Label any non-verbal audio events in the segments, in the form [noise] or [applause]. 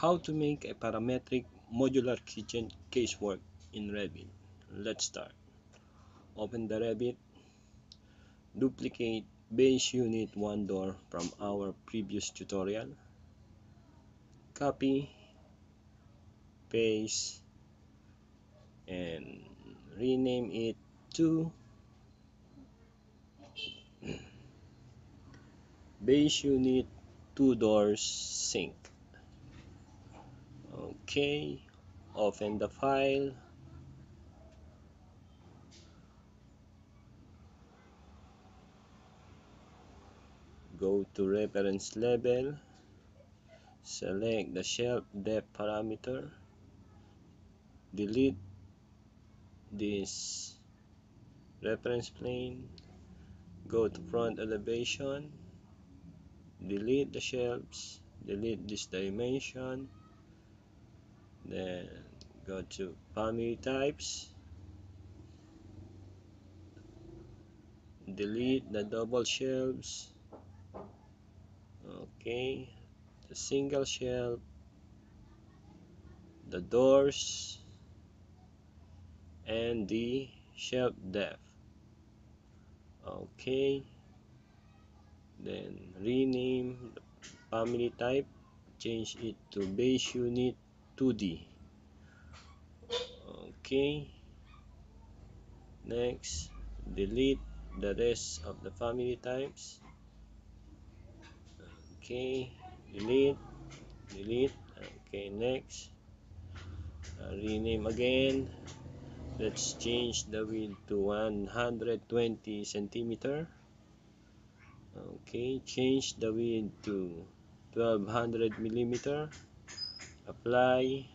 How to make a parametric modular kitchen casework in Revit. Let's start. Open the Revit. Duplicate base unit 1 door from our previous tutorial. Copy, paste, and rename it to [clears throat] base unit 2 doors sink okay open the file. Go to reference level select the shelf depth parameter. Delete this reference plane. Go to front elevation. Delete the shelves. Delete this dimension then go to family types. Delete the double shelves. Okay. The single shelf. The doors. And the shelf depth. Okay. Then rename the family type. Change it to base unit 2D okay. Next delete the rest of the family types. Okay delete delete. Okay next. Uh, rename again. Let's change the width to 120 centimeter. Okay change the width to 1200 millimeter apply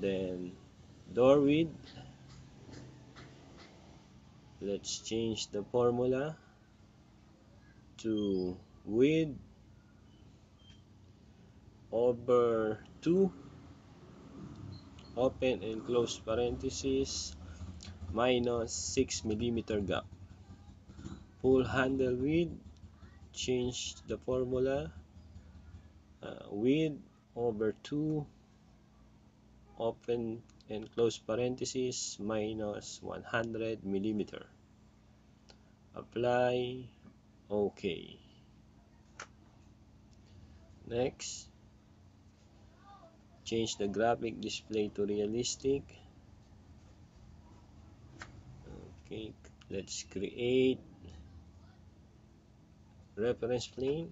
then door width. Let's change the formula to width over 2 open and close parenthesis minus 6 millimeter gap. Full handle width change the formula uh, width over 2 open and close parenthesis minus 100 millimeter. Apply ok next change the graphic display to realistic. Okay let's create reference plane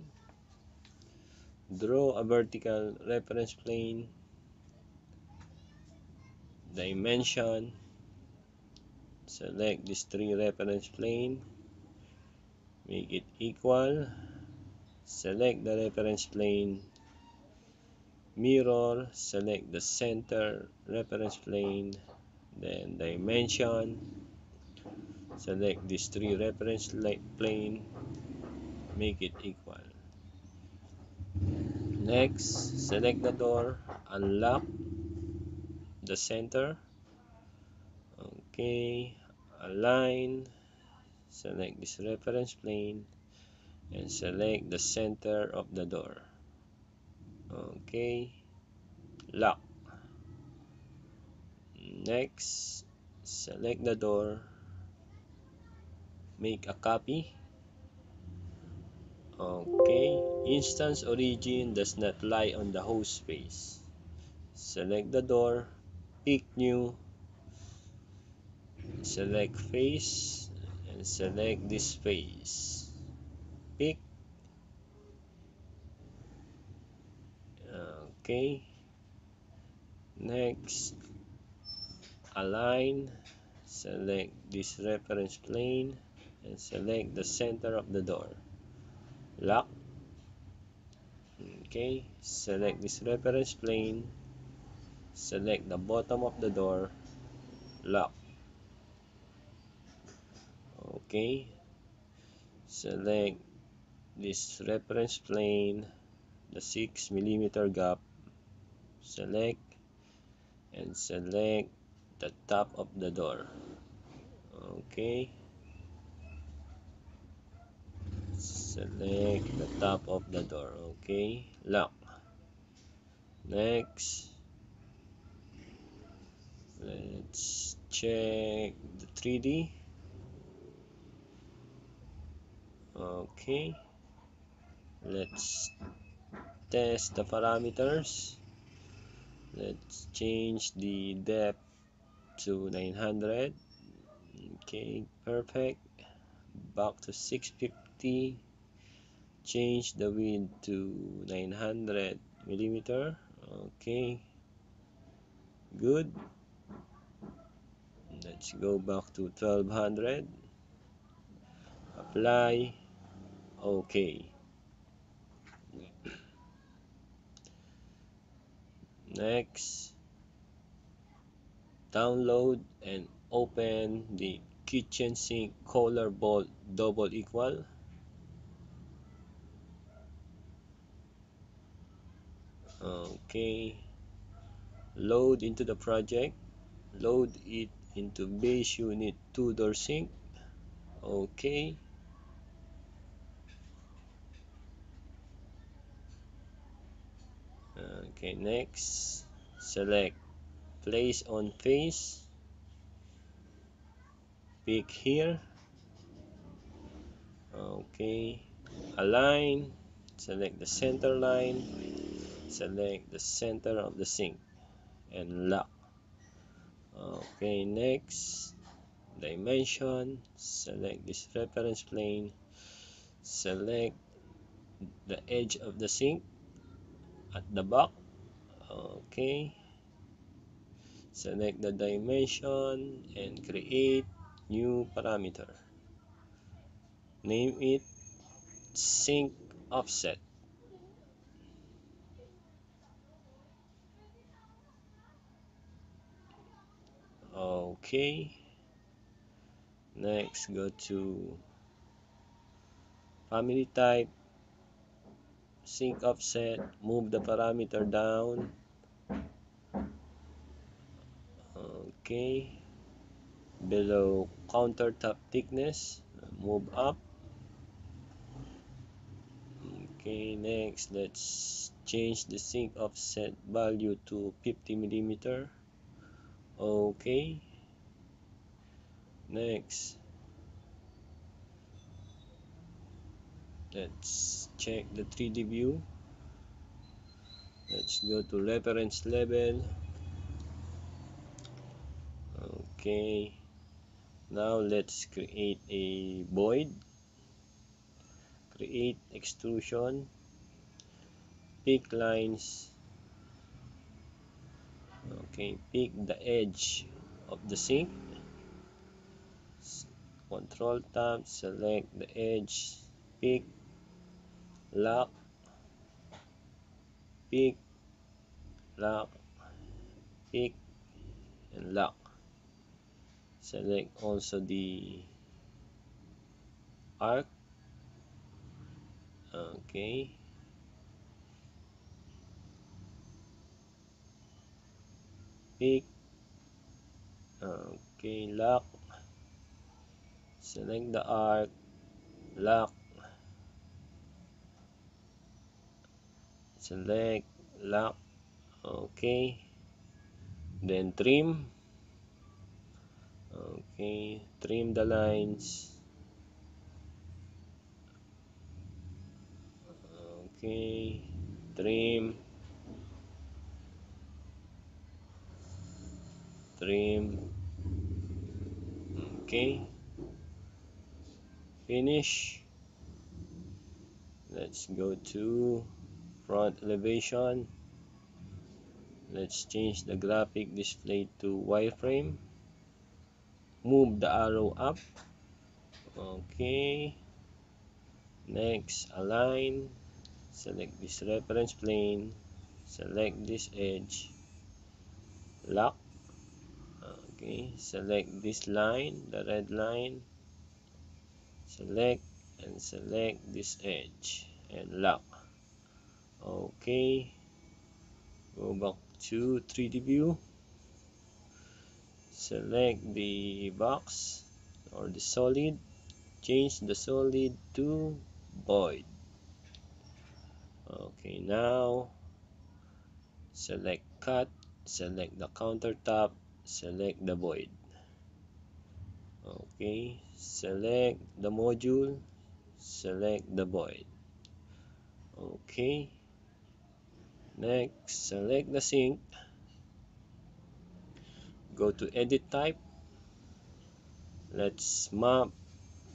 draw a vertical reference plane. Dimension. Select this three reference plane. Make it equal. Select the reference plane. Mirror. Select the center reference plane. Then dimension. Select these three reference plane. Make it equal next select the door unlock the center. Okay align select this reference plane and select the center of the door. Okay lock. Next select the door make a copy Okay, instance origin does not lie on the host face. Select the door, pick new, select face, and select this face. Pick. Okay. Next, align, select this reference plane, and select the center of the door lock. Okay select this reference plane. Select the bottom of the door. Lock. Okay. Select this reference plane the 6 millimeter gap. Select and select the top of the door. Okay select the top of the door okay? Lock. Next. Let's check the 3d okay. Let's test the parameters. Let's change the depth to 900 okay perfect. Back to 650 change the width to 900 millimeter. Okay. Good. Let's go back to 1200 apply. Okay. Next. Download and open the kitchen sink color bolt double equal okay. Load into the project. Load it into base unit 2 door sink okay. Okay next. Select place on face. Pick here. Okay. Align. Select the center line select the center of the sink. And lock okay next. Dimension. Select this reference plane. Select the edge of the sink at the back. Okay. Select the dimension and create new parameter. Name it sink offset okay. Next go to family type. Sink offset. Move the parameter down. Okay. Below countertop thickness. Move up. Okay next let's change the sink offset value to 50 millimeter okay. Next. Let's check the 3d view. Let's go to reference level. Okay. Now let's create a void. Create extrusion. Pick lines okay pick the edge of the sink control tab select the edge pick lock pick lock pick and lock. Select also the arc. Okay pick. Okay lock. Select the arc. Lock. Select. Lock. Okay. Then trim. Okay trim the lines. Okay trim trim okay. Finish. Let's go to front elevation. Let's change the graphic display to wireframe. Move the arrow up. Okay. Next align. Select this reference plane. Select this edge. Lock okay select this line the red line. Select and select this edge and lock. Okay go back to 3d view. Select the box or the solid. Change the solid to void. Okay now select cut select the countertop select the void. Okay select the module select the void. Okay next select the sink go to edit type. Let's map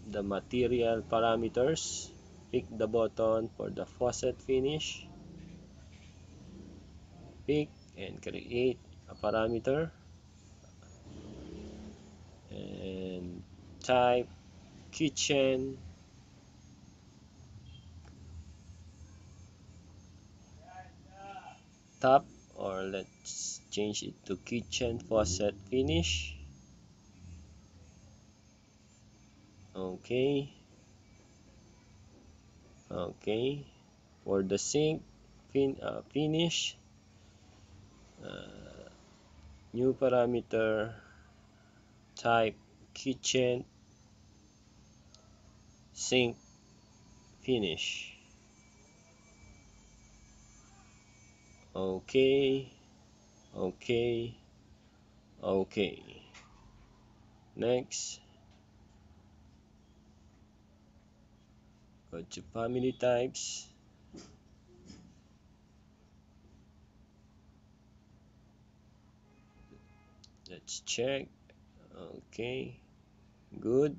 the material parameters. Pick the button for the faucet finish. Pick and create a parameter and type kitchen top or let's change it to kitchen faucet finish. Okay. Okay. For the sink fin uh, finish uh, new parameter type kitchen sink finish. Okay okay okay. Next. Go to family types. Let's check okay good.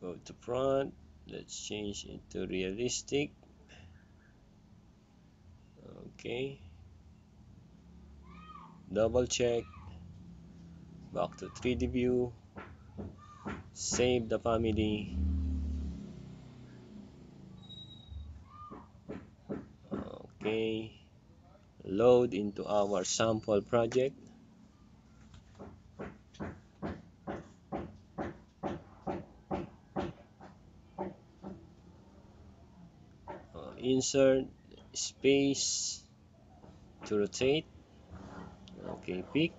Go to front. Let's change it to realistic. Okay. Double check. Back to 3d view. Save the family. Okay. Load into our sample project insert space to rotate. Okay pick.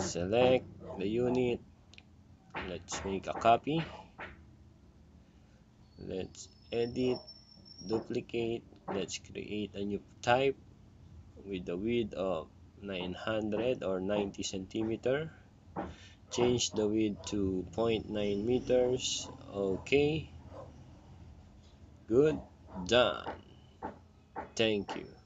Select the unit. Let's make a copy. Let's edit duplicate. Let's create a new type with the width of 900 or 90 centimeter. Change the width to 0.9 meters. Okay good done. Thank you